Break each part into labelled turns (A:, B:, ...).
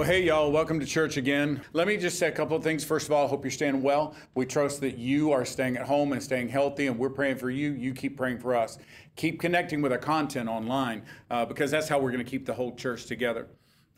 A: Well, hey, y'all, welcome to church again. Let me just say a couple of things. First of all, I hope you're staying well. We trust that you are staying at home and staying healthy, and we're praying for you. You keep praying for us. Keep connecting with our content online uh, because that's how we're going to keep the whole church together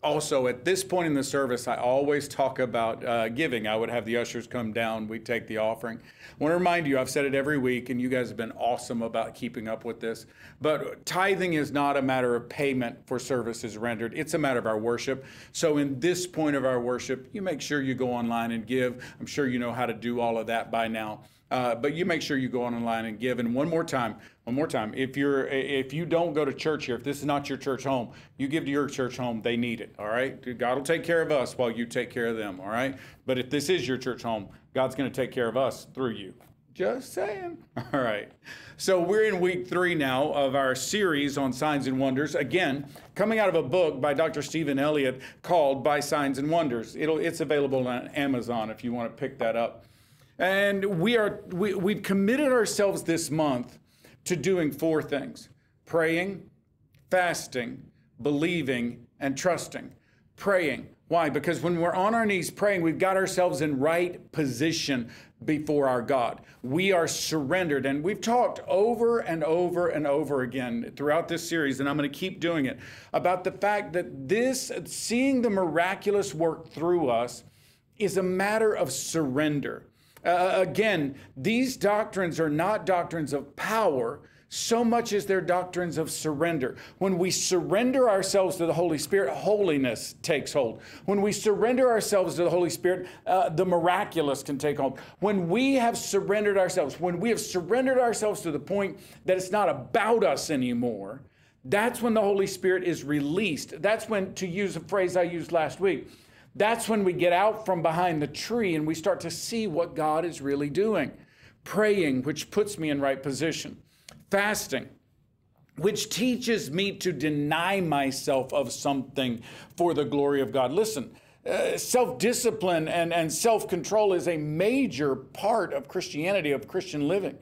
A: also at this point in the service i always talk about uh, giving. I would have the ushers come down. We take the offering. I want to remind you i've said it every week and you guys have been awesome about keeping up with this but tithing is not a matter of payment for services rendered. It's a matter of our worship. So in this point of our worship you make sure you go online and give. I'm sure you know how to do all of that by now uh, but you make sure you go online and give. And one more time, one more time, if you're if you don't go to church here, if this is not your church home, you give to your church home. They need it. All right. God will take care of us while you take care of them. All right. But if this is your church home, God's going to take care of us through you. Just saying. All right. So we're in week three now of our series on signs and wonders. Again, coming out of a book by Dr. Stephen Elliott called By Signs and Wonders. It'll, it's available on Amazon if you want to pick that up. And we are we, we've committed ourselves this month to doing four things: praying, fasting, believing, and trusting. Praying. Why? Because when we're on our knees praying, we've got ourselves in right position before our God. We are surrendered. And we've talked over and over and over again throughout this series, and I'm going to keep doing it, about the fact that this, seeing the miraculous work through us, is a matter of surrender. Uh, again, these doctrines are not doctrines of power so much as they're doctrines of surrender. When we surrender ourselves to the Holy Spirit, holiness takes hold. When we surrender ourselves to the Holy Spirit, uh, the miraculous can take hold. When we have surrendered ourselves, when we have surrendered ourselves to the point that it's not about us anymore, that's when the Holy Spirit is released. That's when, to use a phrase I used last week, that's when we get out from behind the tree and we start to see what God is really doing. Praying, which puts me in right position. Fasting, which teaches me to deny myself of something for the glory of God. Listen, uh, self discipline and, and self control is a major part of Christianity, of Christian living.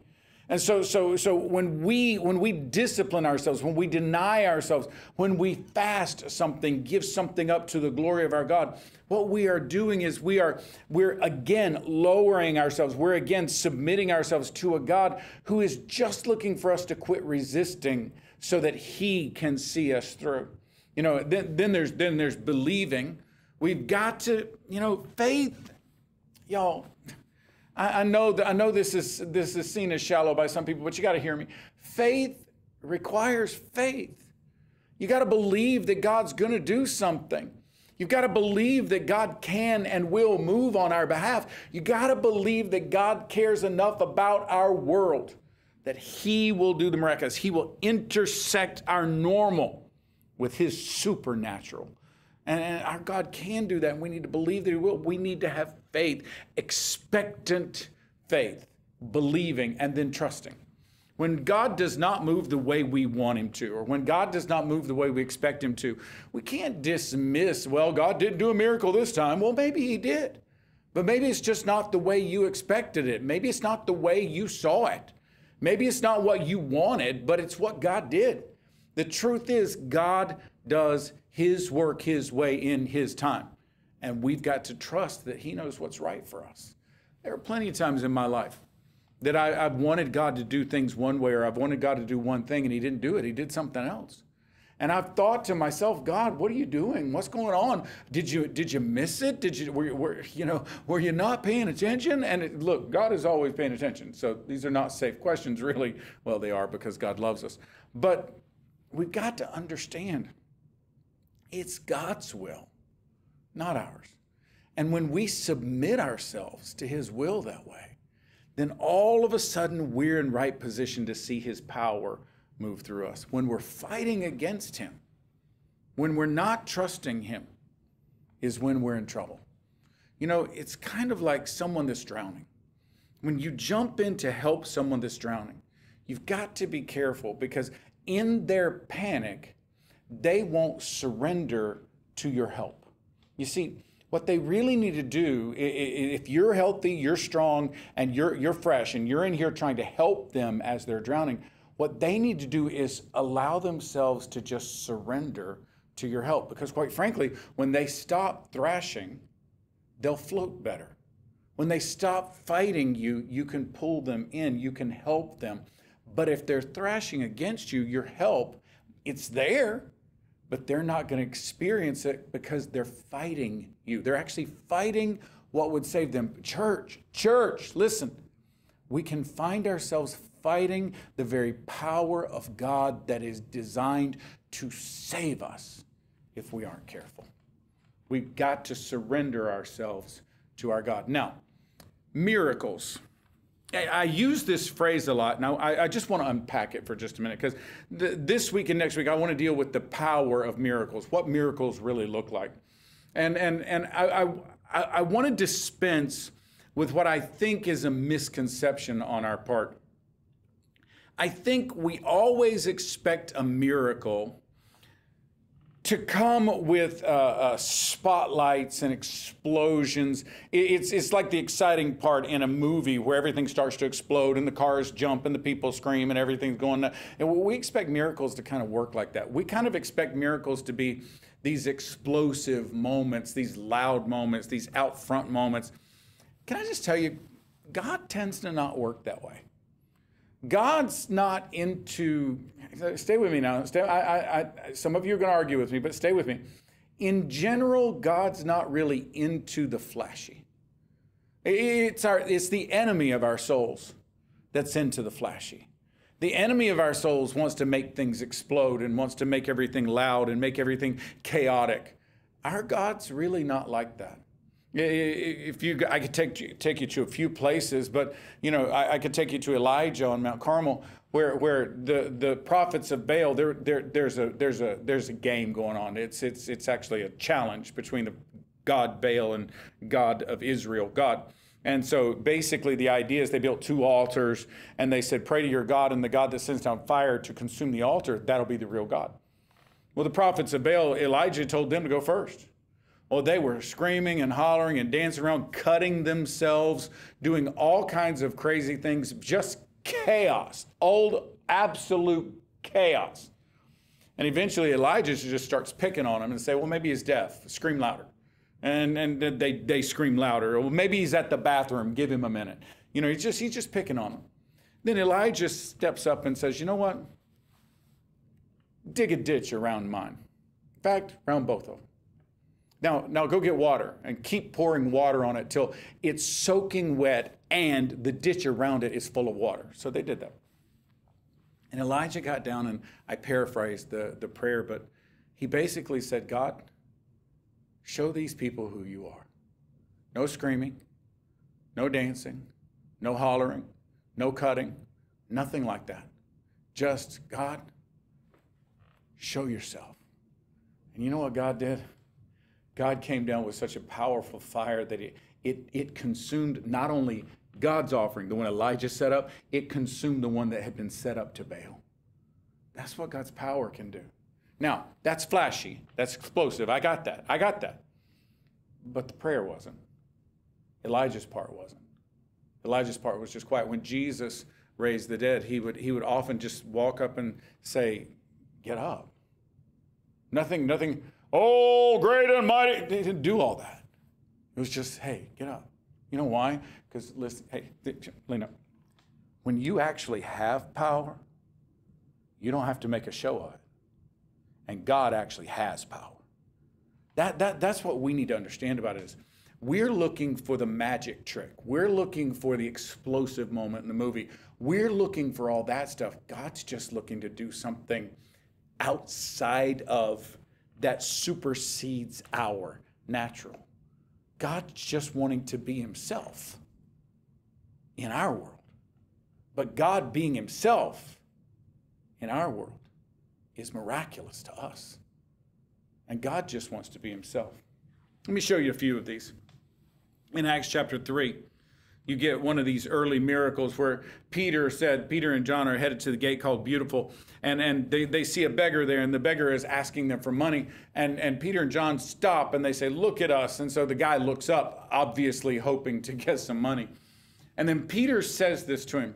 A: And so, so, so when we when we discipline ourselves, when we deny ourselves, when we fast something, give something up to the glory of our God, what we are doing is we are we're again lowering ourselves. We're again submitting ourselves to a God who is just looking for us to quit resisting so that He can see us through. You know, then, then there's then there's believing. We've got to, you know, faith, y'all. I, I know that I know this is this is seen as shallow by some people, but you got to hear me. Faith requires faith. You got to believe that God's going to do something. You've got to believe that God can and will move on our behalf. You got to believe that God cares enough about our world that He will do the miraculous. He will intersect our normal with His supernatural. And, our God can do that. And we need to believe that He will. We need to have faith, expectant faith, believing, and then trusting. When God does not move the way we want Him to, or when God does not move the way we expect Him to, we can't dismiss, well, God didn't do a miracle this time. Well, maybe He did. But maybe it's just not the way you expected it. Maybe it's not the way you saw it. Maybe it's not what you wanted, but it's what God did. The truth is, God does his work His way in His time. And we've got to trust that He knows what's right for us. There are plenty of times in my life that I, have wanted God to do things one way or I've wanted God to do one thing and He didn't do it. He did something else. And I've thought to myself, God, what are you doing? What's going on? Did you did you miss it? Did you were, were you know were you not paying attention? And it, look, God is always paying attention. So these are not safe questions, really. Well, they are because God loves us. But we've got to understand it's God's will, not ours. And when we submit ourselves to His will that way, then all of a sudden we're in right position to see His power move through us. When we're fighting against Him, when we're not trusting Him, is when we're in trouble. You know, it's kind of like someone that's drowning. When you jump in to help someone that's drowning, you've got to be careful because in their panic, they won't surrender to your help. You see, what they really need to do, if you're healthy, you're strong, and you're, you're fresh, and you're in here trying to help them as they're drowning, what they need to do is allow themselves to just surrender to your help. Because, quite frankly, when they stop thrashing, they'll float better. When they stop fighting you, you can pull them in, you can help them. But if they're thrashing against you, your help, it's there, but they're not going to experience it because they're fighting you. They're actually fighting what would save them. Church, church, listen. We can find ourselves fighting the very power of God that is designed to save us if we aren't careful. We've got to surrender ourselves to our God. Now, miracles. I use this phrase a lot. Now, I, I just want to unpack it for just a minute because th- this week and next week, I want to deal with the power of miracles, what miracles really look like. And, and, and I, I, I want to dispense with what I think is a misconception on our part. I think we always expect a miracle to come with uh, uh, spotlights and explosions. It's, it's like the exciting part in a movie where everything starts to explode and the cars jump and the people scream and everything's going. And we expect miracles to kind of work like that. We kind of expect miracles to be these explosive moments, these loud moments, these out front moments. Can I just tell you, God tends to not work that way. God's not into, stay with me now. Stay, I, I, I, some of you are going to argue with me, but stay with me. In general, God's not really into the flashy. It's, our, it's the enemy of our souls that's into the flashy. The enemy of our souls wants to make things explode and wants to make everything loud and make everything chaotic. Our God's really not like that. If you, I could take you, take you to a few places, but you know, I, I, could take you to Elijah on Mount Carmel, where where the, the prophets of Baal, there, there there's a there's a there's a game going on. It's it's it's actually a challenge between the God Baal and God of Israel, God. And so basically, the idea is they built two altars and they said, Pray to your God, and the God that sends down fire to consume the altar, that'll be the real God. Well, the prophets of Baal, Elijah told them to go first. Oh, they were screaming and hollering and dancing around, cutting themselves, doing all kinds of crazy things, just chaos, old absolute chaos. And eventually Elijah just starts picking on him and say, well, maybe he's deaf, scream louder. And, and they, they scream louder. Or maybe he's at the bathroom, give him a minute. You know, he's just, he's just picking on them. Then Elijah steps up and says, you know what? Dig a ditch around mine. In fact, around both of them. Now, now go get water and keep pouring water on it till it's soaking wet and the ditch around it is full of water. So they did that. And Elijah got down and I paraphrased the, the prayer, but he basically said, God, show these people who you are. No screaming, no dancing, no hollering, no cutting, nothing like that. Just, God, show yourself. And you know what God did? God came down with such a powerful fire that it, it, it consumed not only God's offering, the one Elijah set up, it consumed the one that had been set up to Baal. That's what God's power can do. Now, that's flashy, that's explosive. I got that. I got that. But the prayer wasn't. Elijah's part wasn't. Elijah's part was just quiet. When Jesus raised the dead, he would, he would often just walk up and say, Get up. Nothing, nothing, oh, great and mighty. They didn't do all that. It was just, hey, get up. You know why? Because listen, hey, Lena, when you actually have power, you don't have to make a show of it. And God actually has power. That, that, that's what we need to understand about it is we're looking for the magic trick. We're looking for the explosive moment in the movie. We're looking for all that stuff. God's just looking to do something outside of that supersedes our natural. God's just wanting to be himself in our world. But God being himself in our world is miraculous to us. And God just wants to be himself. Let me show you a few of these. In Acts chapter 3, you get one of these early miracles where Peter said, Peter and John are headed to the gate called Beautiful, and, and they, they see a beggar there, and the beggar is asking them for money. And, and Peter and John stop and they say, Look at us. And so the guy looks up, obviously hoping to get some money. And then Peter says this to him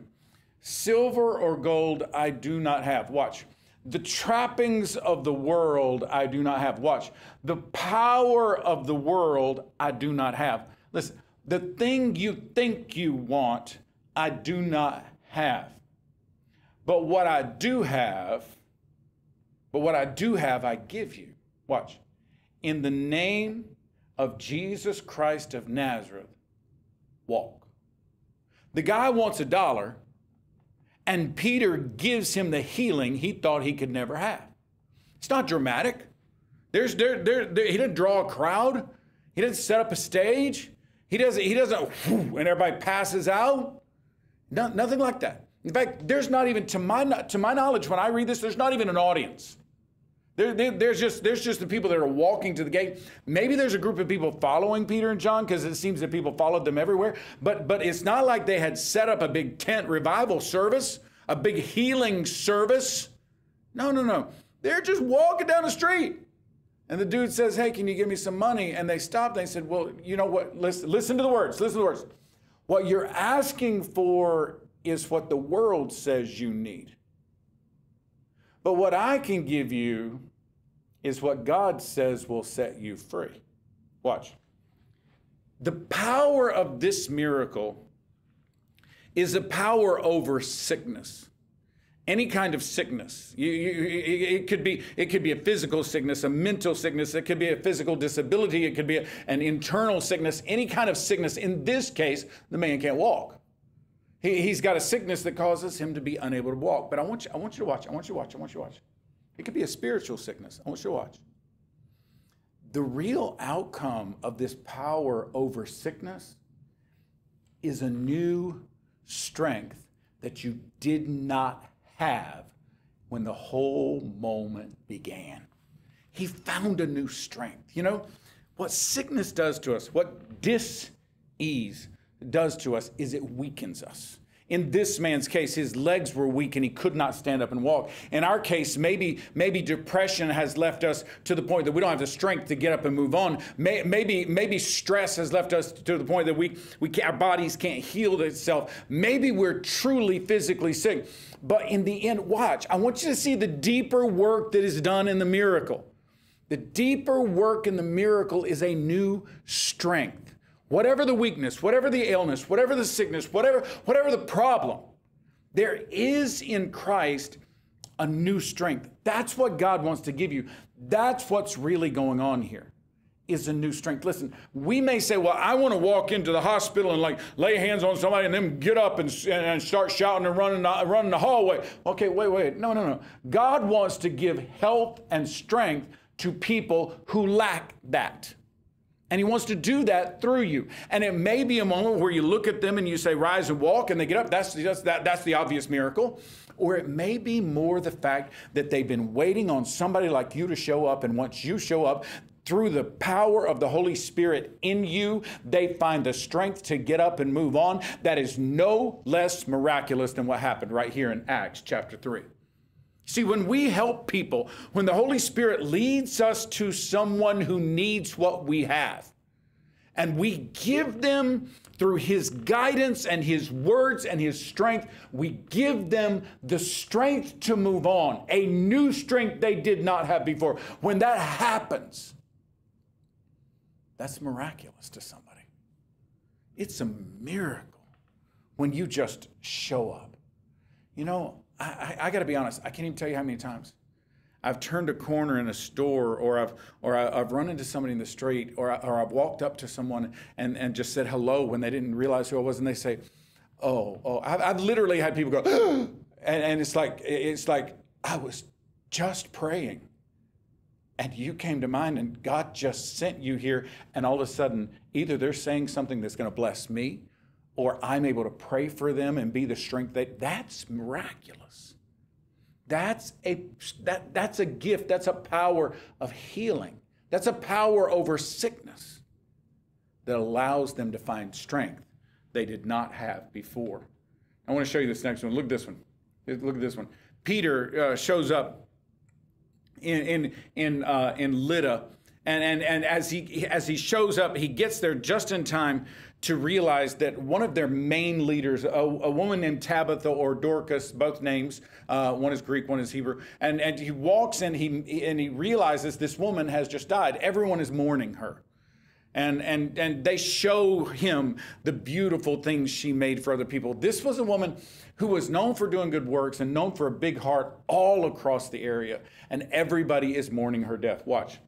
A: Silver or gold I do not have. Watch. The trappings of the world I do not have. Watch. The power of the world I do not have. Listen, the thing you think you want, I do not have. But what I do have, but what I do have, I give you. Watch. In the name of Jesus Christ of Nazareth, walk. The guy wants a dollar, and Peter gives him the healing he thought he could never have. It's not dramatic. There's, there, there, there, he didn't draw a crowd. He didn't set up a stage. He doesn't, he doesn't, and everybody passes out. No, nothing like that. In fact, there's not even, to my, to my knowledge, when I read this, there's not even an audience. There, there, there's just there's just the people that are walking to the gate. Maybe there's a group of people following Peter and John because it seems that people followed them everywhere. But but it's not like they had set up a big tent revival service, a big healing service. No, no, no. They're just walking down the street. And the dude says, Hey, can you give me some money? And they stopped. They said, Well, you know what? Listen, listen to the words. Listen to the words. What you're asking for is what the world says you need. But what I can give you is what God says will set you free. Watch. The power of this miracle is a power over sickness. Any kind of sickness. You, you, it, could be, it could be a physical sickness, a mental sickness, it could be a physical disability, it could be a, an internal sickness, any kind of sickness. In this case, the man can't walk. He, he's got a sickness that causes him to be unable to walk. But I want you, I want you to watch. I want you to watch. I want you to watch. It could be a spiritual sickness. I want you to watch. The real outcome of this power over sickness is a new strength that you did not have when the whole moment began. He found a new strength. You know, what sickness does to us, what dis ease does to us is it weakens us. In this man's case, his legs were weak and he could not stand up and walk. In our case, maybe maybe depression has left us to the point that we don't have the strength to get up and move on. Maybe maybe stress has left us to the point that we we our bodies can't heal itself. Maybe we're truly physically sick. But in the end, watch. I want you to see the deeper work that is done in the miracle. The deeper work in the miracle is a new strength. Whatever the weakness, whatever the illness, whatever the sickness, whatever, whatever the problem, there is in Christ a new strength. That's what God wants to give you. That's what's really going on here is a new strength. Listen, we may say, well, I want to walk into the hospital and like lay hands on somebody and then get up and, and start shouting and running, uh, running the hallway. Okay, wait, wait. No, no, no. God wants to give health and strength to people who lack that. And he wants to do that through you. And it may be a moment where you look at them and you say, rise and walk, and they get up. That's, that's, that, that's the obvious miracle. Or it may be more the fact that they've been waiting on somebody like you to show up. And once you show up, through the power of the Holy Spirit in you, they find the strength to get up and move on. That is no less miraculous than what happened right here in Acts chapter 3. See, when we help people, when the Holy Spirit leads us to someone who needs what we have, and we give them through His guidance and His words and His strength, we give them the strength to move on, a new strength they did not have before. When that happens, that's miraculous to somebody. It's a miracle when you just show up. You know, I, I, I got to be honest. I can't even tell you how many times I've turned a corner in a store, or I've or I, have run into somebody in the street, or I, or I've walked up to someone and and just said hello when they didn't realize who I was, and they say, "Oh, oh." I've, I've literally had people go, and and it's like it's like I was just praying, and you came to mind, and God just sent you here, and all of a sudden, either they're saying something that's going to bless me, or I'm able to pray for them and be the strength that that's miraculous. That's a that that's a gift, that's a power of healing. That's a power over sickness that allows them to find strength they did not have before. I want to show you this next one. Look at this one. Look at this one. Peter uh, shows up in in in uh, in Lydda and, and, and as, he, as he shows up, he gets there just in time to realize that one of their main leaders, a, a woman named Tabitha or Dorcas, both names, uh, one is Greek, one is Hebrew, and, and he walks in he, and he realizes this woman has just died. Everyone is mourning her. And, and, and they show him the beautiful things she made for other people. This was a woman who was known for doing good works and known for a big heart all across the area. And everybody is mourning her death. Watch.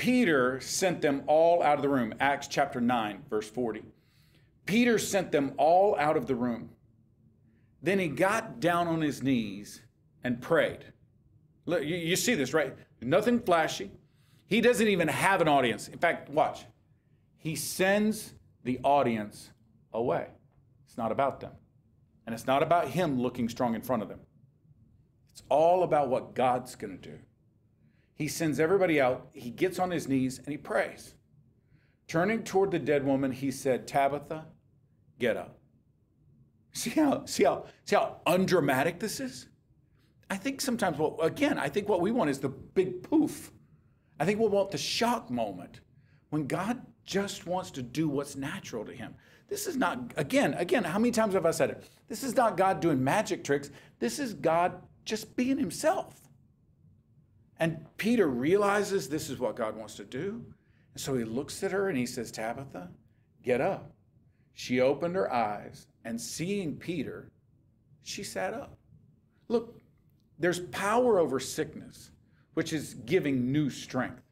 A: Peter sent them all out of the room. Acts chapter 9, verse 40. Peter sent them all out of the room. Then he got down on his knees and prayed. Look, you, you see this, right? Nothing flashy. He doesn't even have an audience. In fact, watch. He sends the audience away. It's not about them. And it's not about him looking strong in front of them. It's all about what God's going to do. He sends everybody out. He gets on his knees and he prays. Turning toward the dead woman, he said, Tabitha, get up. See how, see how, see how undramatic this is? I think sometimes, well, again, I think what we want is the big poof. I think we want the shock moment when God just wants to do what's natural to him. This is not, again, again, how many times have I said it? This is not God doing magic tricks. This is God just being himself. And Peter realizes this is what God wants to do. And so he looks at her and he says, Tabitha, get up. She opened her eyes and seeing Peter, she sat up. Look, there's power over sickness, which is giving new strength.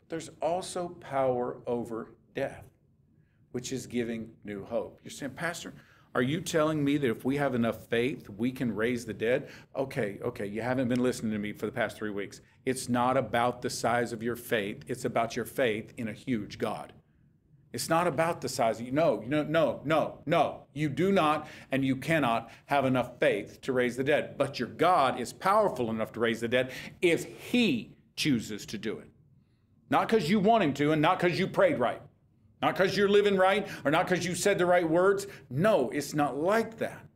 A: But there's also power over death, which is giving new hope. You're saying, Pastor, are you telling me that if we have enough faith, we can raise the dead? Okay, okay, you haven't been listening to me for the past three weeks. It's not about the size of your faith, it's about your faith in a huge God. It's not about the size you. No, no, no, no, no. You do not and you cannot have enough faith to raise the dead. But your God is powerful enough to raise the dead if He chooses to do it. Not because you want Him to and not because you prayed right. Not because you're living right or not because you said the right words. No, it's not like that.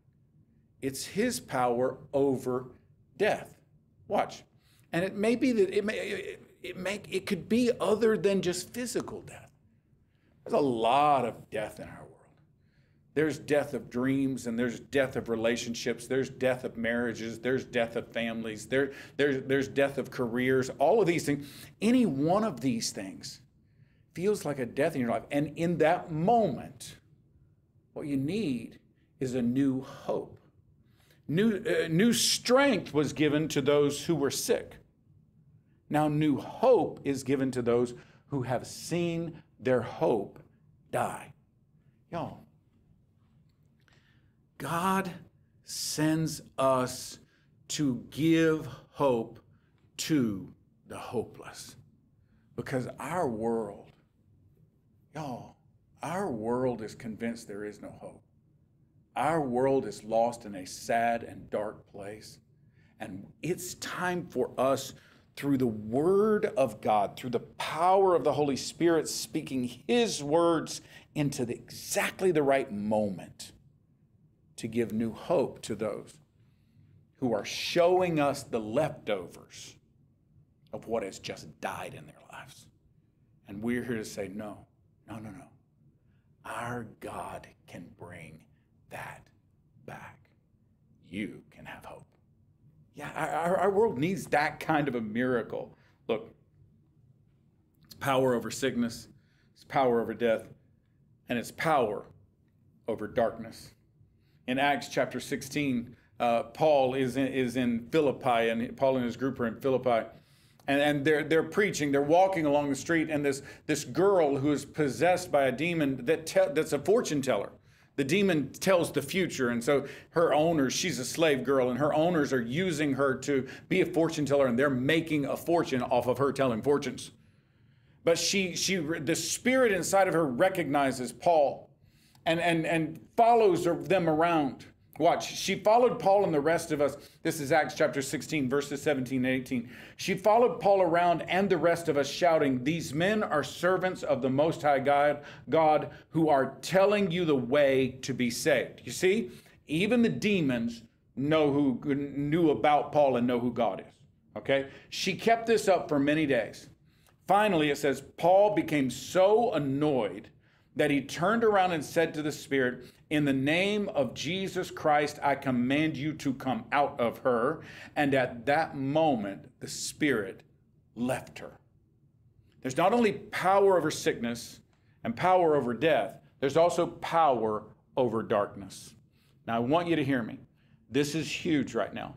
A: It's his power over death. Watch. And it may be that it may it, may it could be other than just physical death. There's a lot of death in our world. There's death of dreams and there's death of relationships, there's death of marriages, there's death of families, there, there's, there's death of careers, all of these things. Any one of these things feels like a death in your life. And in that moment, what you need is a new hope. New, uh, new strength was given to those who were sick. Now, new hope is given to those who have seen their hope die. Y'all, God sends us to give hope to the hopeless because our world Y'all, our world is convinced there is no hope. Our world is lost in a sad and dark place. And it's time for us, through the Word of God, through the power of the Holy Spirit speaking His words into the, exactly the right moment, to give new hope to those who are showing us the leftovers of what has just died in their lives. And we're here to say, no, no, no, no. Our God can bring that back. You can have hope. Yeah, our, our world needs that kind of a miracle. Look, it's power over sickness, it's power over death, and it's power over darkness. In Acts chapter 16, uh, Paul is in, is in Philippi, and Paul and his group are in Philippi and, and they're, they're preaching they're walking along the street and this, this girl who is possessed by a demon that te- that's a fortune teller. The demon tells the future and so her owners she's a slave girl and her owners are using her to be a fortune teller and they're making a fortune off of her telling fortunes. But she she the spirit inside of her recognizes paul and and and follows them around Watch, she followed Paul and the rest of us. This is Acts chapter 16, verses 17 and 18. She followed Paul around and the rest of us, shouting, These men are servants of the Most High God, God, who are telling you the way to be saved. You see, even the demons know who knew about Paul and know who God is. Okay? She kept this up for many days. Finally, it says, Paul became so annoyed that he turned around and said to the spirit, In the name of Jesus Christ, I command you to come out of her. And at that moment, the spirit left her. There's not only power over sickness and power over death, there's also power over darkness. Now, I want you to hear me. This is huge right now.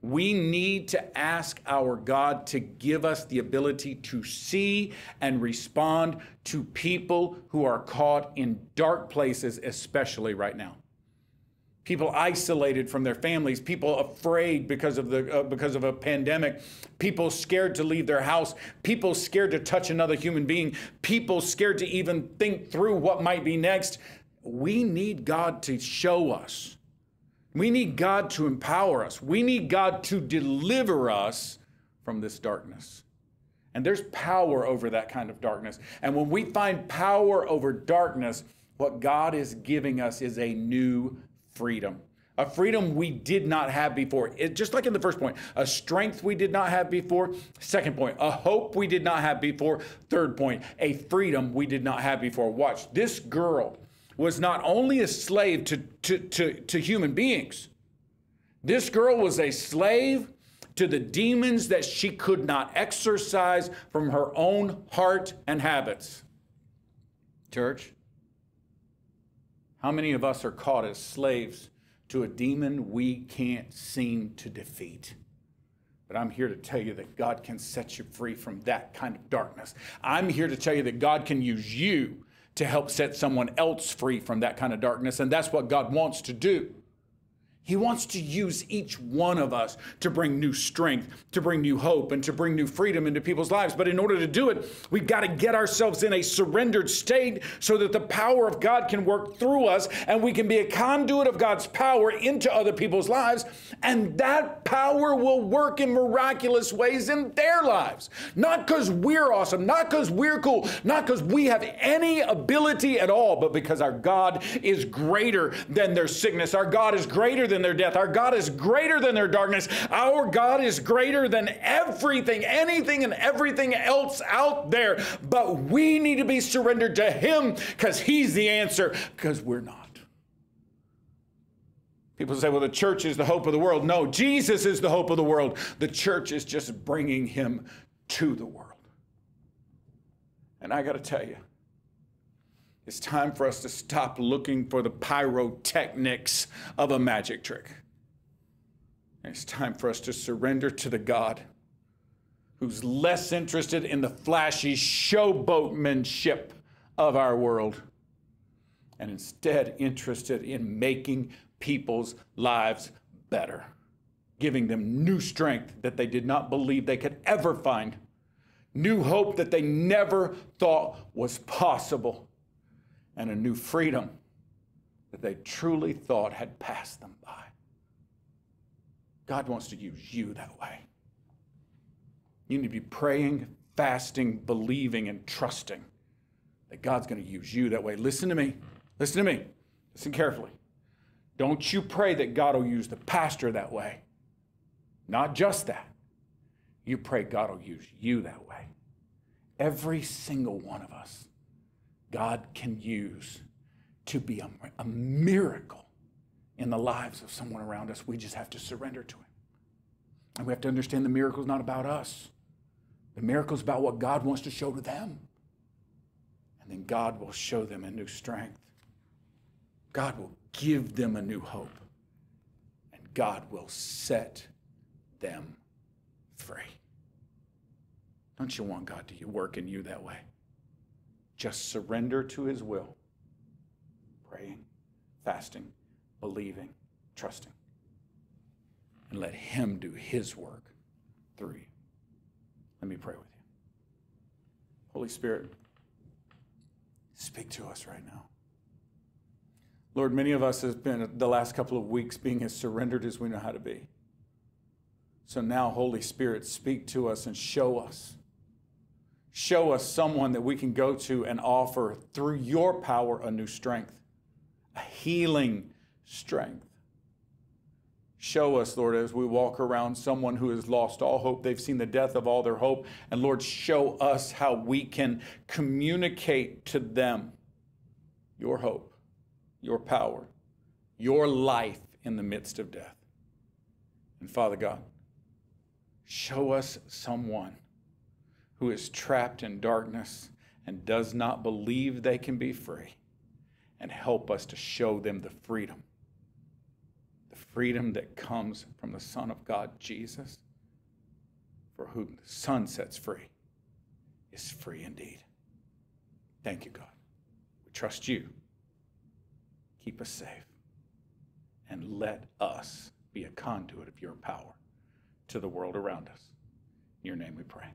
A: We need to ask our God to give us the ability to see and respond to people who are caught in dark places, especially right now. People isolated from their families, people afraid because of the uh, because of a pandemic, people scared to leave their house, people scared to touch another human being, people scared to even think through what might be next. We need God to show us we need God to empower us. We need God to deliver us from this darkness. And there's power over that kind of darkness. And when we find power over darkness, what God is giving us is a new freedom. A freedom we did not have before. It, just like in the first point, a strength we did not have before. Second point, a hope we did not have before. Third point, a freedom we did not have before. Watch, this girl was not only a slave to, to, to, to human beings, this girl was a slave to the demons that she could not exorcise from her own heart and habits. Church, how many of us are caught as slaves to a demon we can't seem to defeat? But I'm here to tell you that God can set you free from that kind of darkness. I'm here to tell you that God can use you to help set someone else free from that kind of darkness. And that's what God wants to do. He wants to use each one of us to bring new strength, to bring new hope, and to bring new freedom into people's lives. But in order to do it, we've got to get ourselves in a surrendered state so that the power of God can work through us and we can be a conduit of God's power into other people's lives. And that power will work in miraculous ways in their lives. Not because we're awesome, not because we're cool, not because we have any ability at all, but because our God is greater than their sickness. Our God is greater than than their death. Our God is greater than their darkness. Our God is greater than everything, anything and everything else out there. But we need to be surrendered to Him because He's the answer, because we're not. People say, well, the church is the hope of the world. No, Jesus is the hope of the world. The church is just bringing Him to the world. And I got to tell you, it's time for us to stop looking for the pyrotechnics of a magic trick. It's time for us to surrender to the God who's less interested in the flashy showboatmanship of our world and instead interested in making people's lives better, giving them new strength that they did not believe they could ever find, new hope that they never thought was possible and a new freedom that they truly thought had passed them by. God wants to use you that way. You need to be praying, fasting, believing, and trusting that God's going to use you that way. Listen to me. Listen to me. Listen carefully. Don't you pray that God will use the pastor that way. Not just that. You pray God will use you that way. Every single one of us God can use to be a, a miracle in the lives of someone around us. We just have to surrender to Him. And we have to understand the miracle is not about us. The miracle is about what God wants to show to them. And then God will show them a new strength. God will give them a new hope. And God will set them free. Don't you want God to work in you that way? Just surrender to his will. Praying, fasting, believing, trusting. And let him do his work through you. Let me pray with you. Holy Spirit, speak to us right now. Lord, many of us have been the last couple of weeks being as surrendered as we know how to be. So now, Holy Spirit, speak to us and show us show us someone that we can go to and offer through your power a new strength, a healing strength. Show us, Lord, as we walk around someone who has lost all hope. They've seen the death of all their hope. And Lord, show us how we can communicate to them your hope, your power, your life in the midst of death. And Father God, show us someone who is trapped in darkness and does not believe they can be free, and help us to show them the freedom, the freedom that comes from the Son of God, Jesus, for whom the Son sets free is free indeed. Thank you, God. We trust you. Keep us safe. And let us be a conduit of your power to the world around us. In your name we pray.